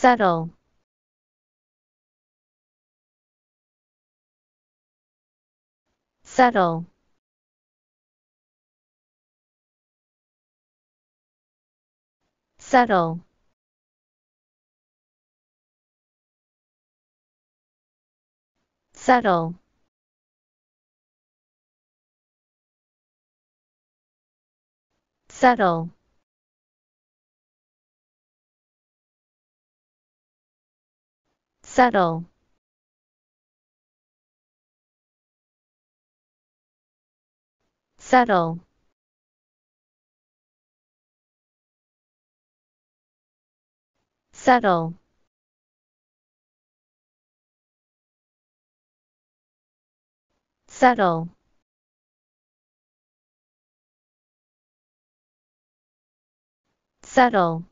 settle settle settle settle settle settle. Settle. Settle. Settle. Settle